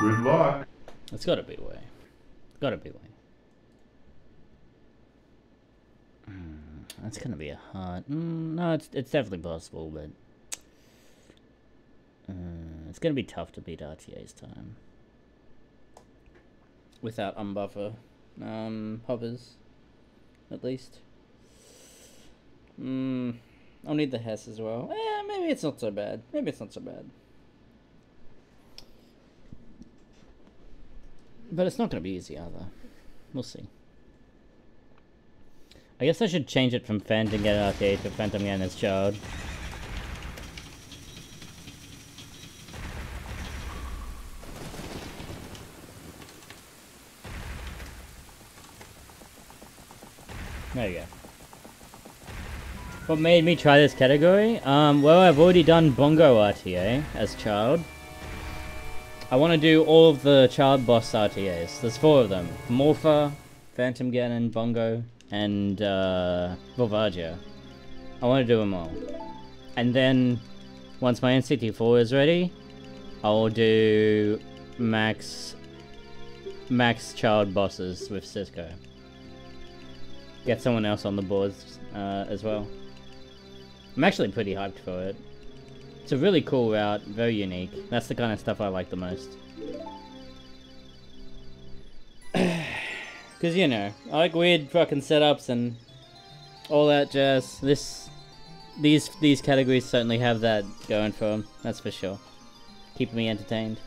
Good luck. It's gotta be way. Gotta be way. Hmm, that's gonna be a hard. Mm, no, it's it's definitely possible, but uh, it's gonna be tough to beat RTA's time without unbuffer um, hovers, at least. Hmm. I'll need the Hess as well. Eh, maybe it's not so bad. Maybe it's not so bad. But it's not going to be easy either. We'll see. I guess I should change it from Phantom Get Arcade to Phantom Get as Child. There you go. What made me try this category? Um, well, I've already done Bongo RTA as child. I want to do all of the child boss RTAs. There's four of them. Morpha, Phantom Ganon, Bongo, and uh, Volvagia. I want to do them all. And then, once my N64 is ready, I'll do max max child bosses with Cisco. Get someone else on the boards uh, as well. I'm actually pretty hyped for it. It's a really cool route, very unique. That's the kind of stuff I like the most. Because, you know, I like weird fucking setups and all that jazz. This, these, these categories certainly have that going for them, that's for sure. Keeping me entertained.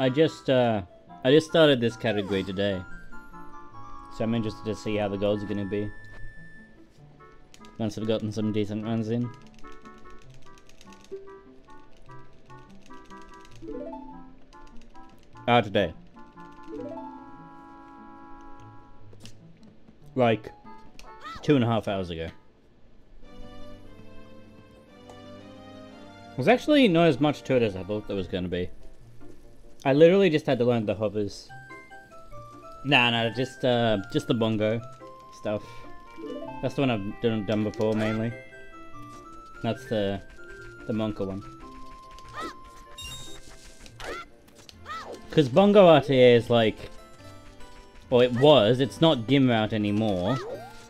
I just, uh, I just started this category today. So I'm interested to see how the goals are going to be. Once I've gotten some decent runs in. Ah, today. Like, two and a half hours ago. There's actually not as much to it as I thought there was going to be. I literally just had to learn the hovers. Nah, nah, just uh, just the bongo stuff. That's the one I've done, done before mainly. That's the the Monka one. Because bongo RTA is like, well, it was. It's not Gim route anymore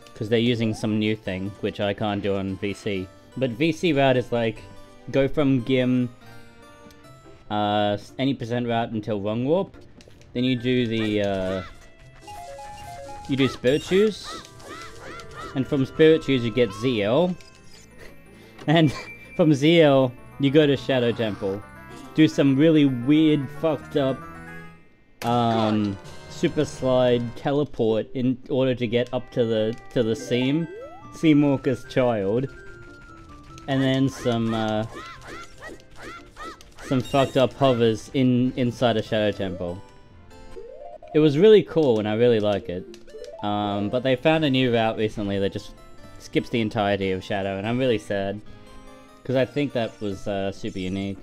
because they're using some new thing which I can't do on VC. But VC route is like go from Gim uh, any percent route until Wrong Warp. Then you do the, uh, you do Spirit Shoes. And from Spirit Shoes you get ZL. And from ZL, you go to Shadow Temple. Do some really weird, fucked up, um, super slide teleport in order to get up to the, to the seam. Seamwalker's Child. And then some, uh, some fucked up hovers in inside a Shadow Temple. It was really cool and I really like it. Um, but they found a new route recently that just skips the entirety of Shadow and I'm really sad. Because I think that was uh, super unique.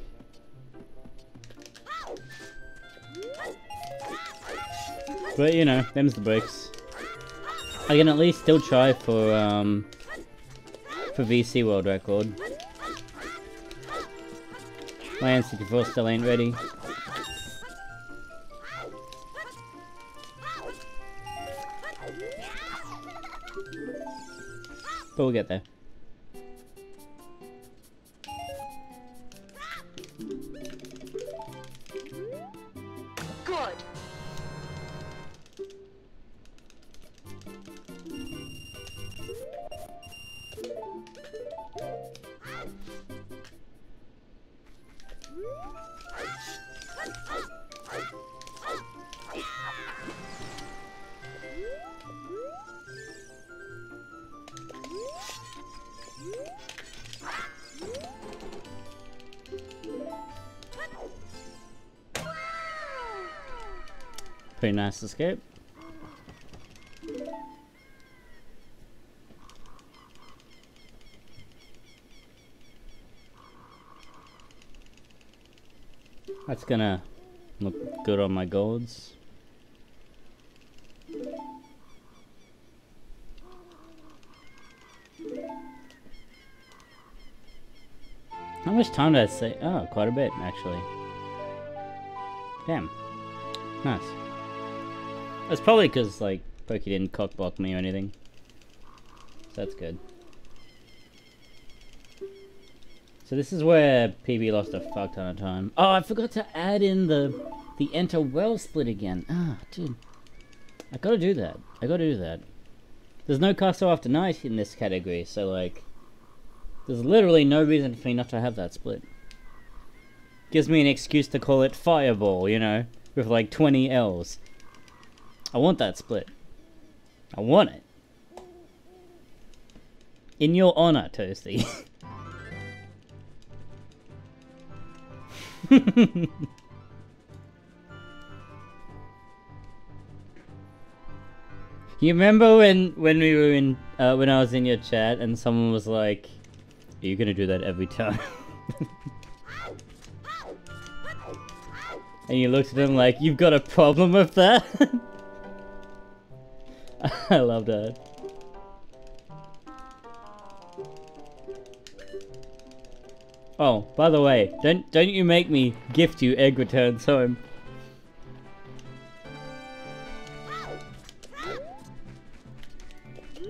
But you know, them's the breaks. I can at least still try for um, for VC World Record. My N64 still ain't ready. But we'll get there. Pretty nice escape. That's gonna look good on my golds. How much time did I say? Oh, quite a bit, actually. Damn. Nice. That's probably because, like, Pokey didn't cockblock me or anything. So that's good. So this is where PB lost a fuck ton of time. Oh, I forgot to add in the the enter well split again. Ah, dude. I gotta do that. I gotta do that. There's no castle after night in this category, so like... There's literally no reason for me not to have that split. Gives me an excuse to call it Fireball, you know? With like 20 L's. I want that split. I want it. In your honor, Toasty. you remember when when we were in uh, when I was in your chat and someone was like, "Are you gonna do that every time?" and you looked at him like, "You've got a problem with that." I love that. Oh, by the way, don't don't you make me gift you egg returns home.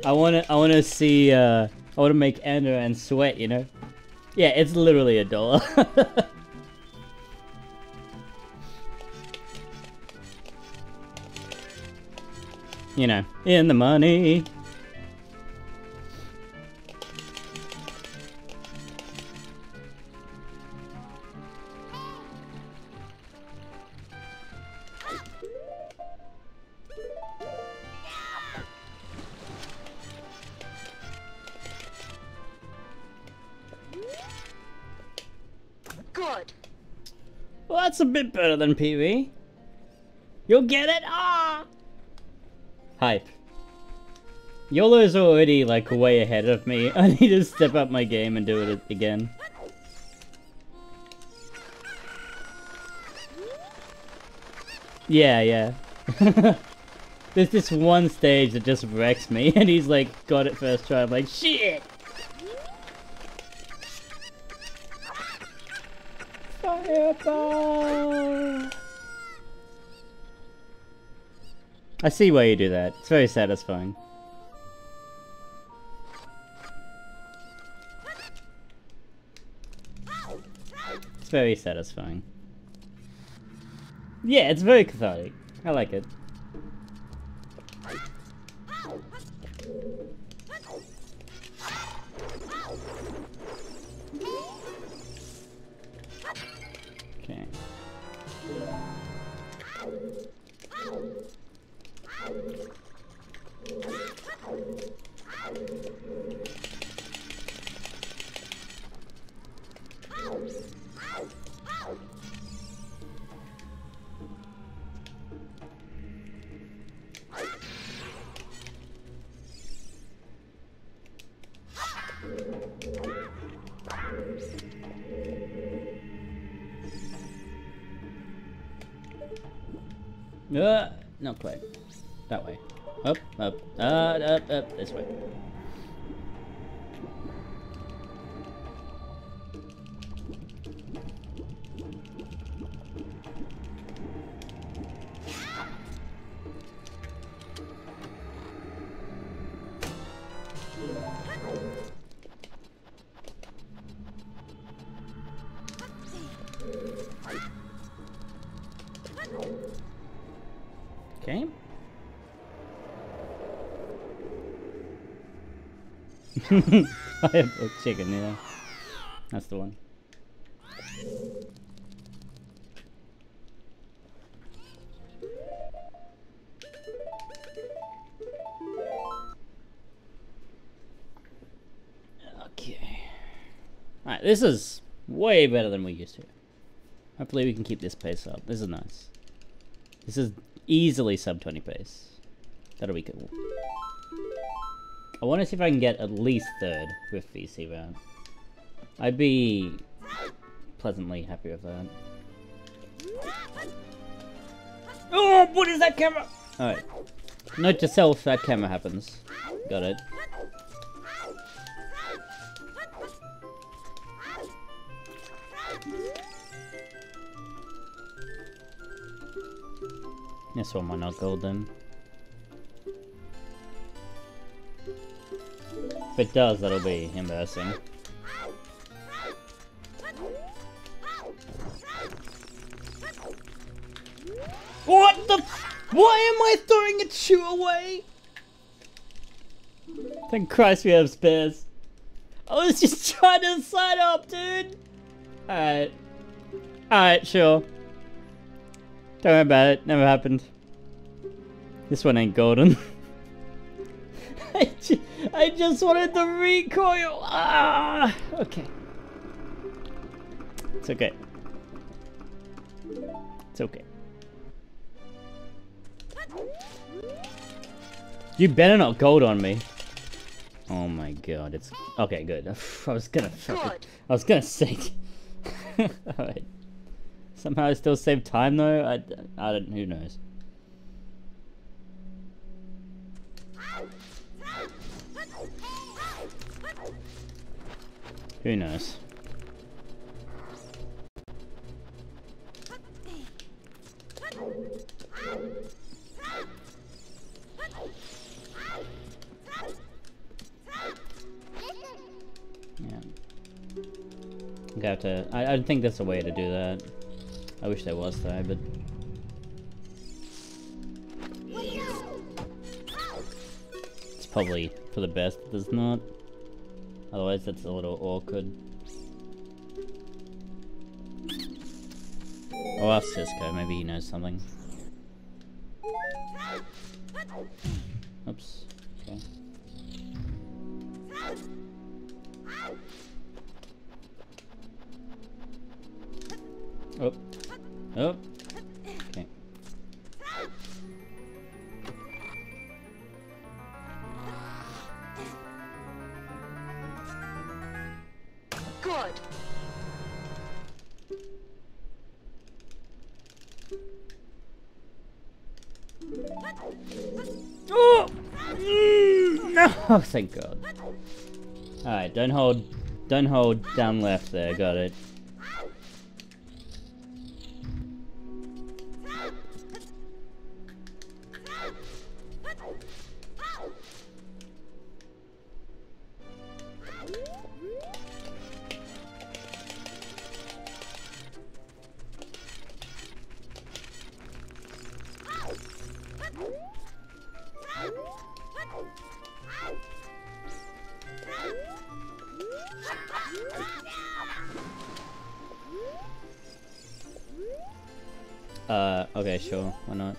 I wanna I wanna see uh I wanna make and sweat, you know? Yeah, it's literally a dollar. you know, in the money. Good. Well, that's a bit better than PB. You'll get it? YOLO's already, like, way ahead of me. I need to step up my game and do it again. Yeah, yeah. There's this one stage that just wrecks me, and he's like, got it first try. I'm like, shit! Fireball! I see why you do that. It's very satisfying. Very satisfying. Yeah, it's very cathartic. I like it. Uh, not quite. That way. Up, up, uh, up, up, this way. Okay. I have a chicken, yeah. That's the one. Okay. Alright, this is way better than we used to. Hopefully we can keep this pace up. This is nice. This is easily sub 20 pace. That'll be cool. I want to see if I can get at least third with VC route. I'd be pleasantly happy with that. Oh, what is that camera? Alright. Note to self, that camera happens. Got it. This one might not golden. If it does, that'll be embarrassing. What the? Why am I throwing a shoe away? Thank Christ we have spares. I was just trying to sign up, dude. Alright. Alright, sure. Don't worry about it. Never happened. This one ain't golden. I, ju I just wanted the recoil. Ah, okay. It's okay. It's okay. You better not gold on me. Oh my god, it's okay. Good. I was gonna. I was gonna say. Alright. Somehow I still save time though. I, I don't. Who knows? Who knows? Yeah. I'm have to. I, I think that's a way to do that. I wish there was though, but. It's probably for the best that there's not. Otherwise, that's a little awkward. I'll ask Cisco, maybe he knows something. Oops. Okay. Oh. Okay. Good. Oh! Mm, no! Oh, thank God. Alright, don't hold... Don't hold down left there, got it. Sure, why not?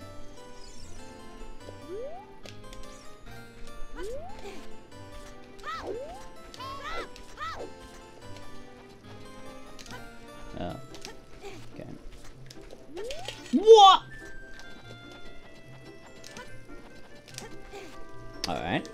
Oh. Okay. What? Alright.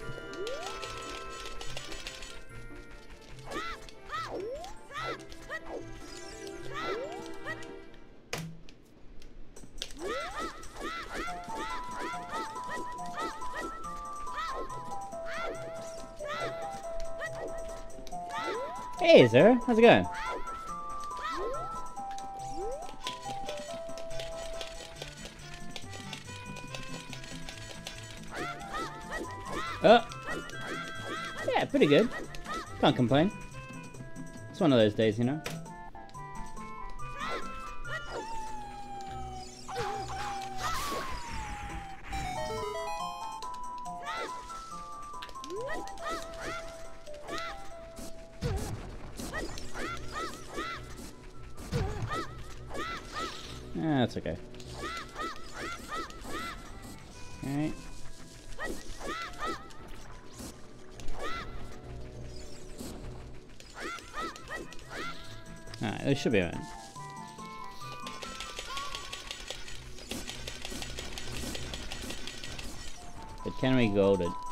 Hey, Zara. How's it going? Oh. Yeah, pretty good. Can't complain. It's one of those days, you know? But can we go to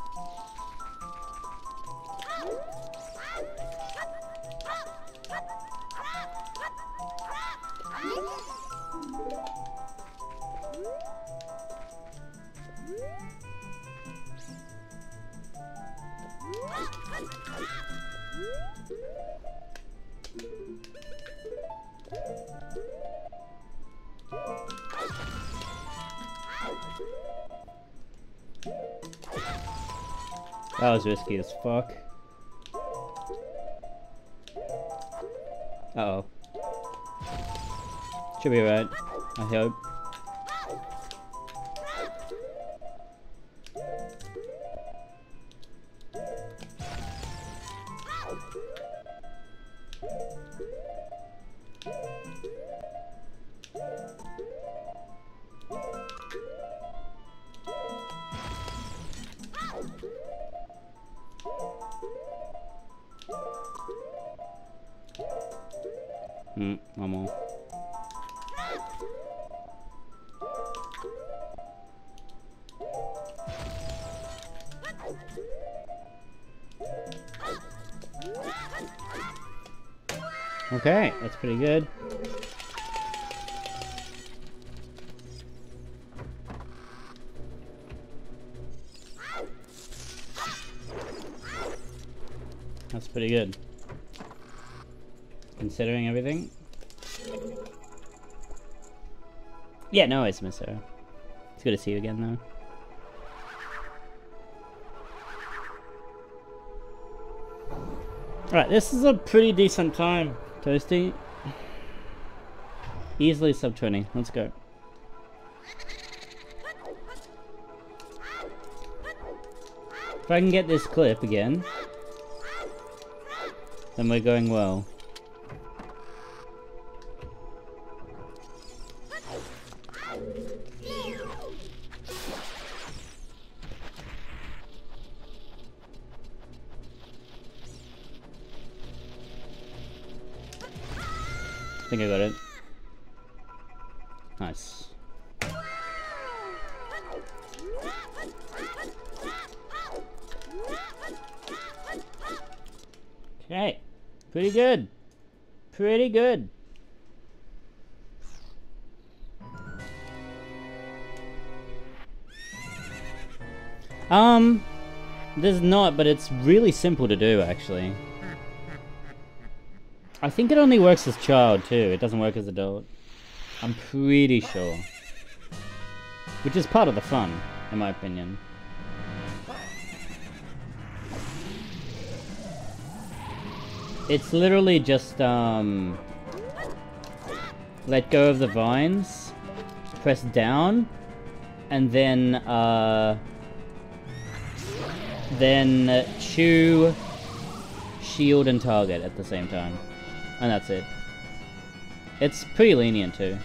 That was risky as fuck. Uh oh. Should be alright. I hope. Okay, that's pretty good. That's pretty good. Considering everything. Yeah, no, it's Miss Sarah. It's good to see you again, though. Alright, this is a pretty decent time, Toasty. Easily sub 20. Let's go. If I can get this clip again, then we're going well. Think I got it. Nice. Okay. Pretty good. Pretty good. Um, there's not, but it's really simple to do, actually. I think it only works as child, too. It doesn't work as adult. I'm pretty sure. Which is part of the fun, in my opinion. It's literally just, um... Let go of the vines, press down, and then, uh... Then chew, shield, and target at the same time. And that's it. It's pretty lenient, too.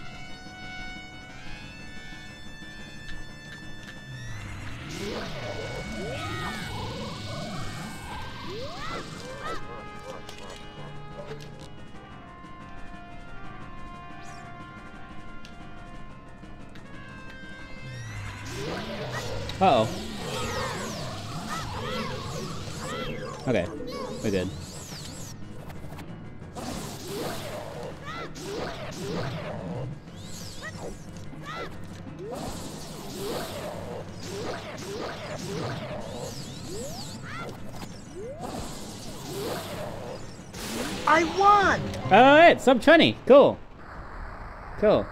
Uh oh. Okay, we're good. Sub 20. Cool. Cool.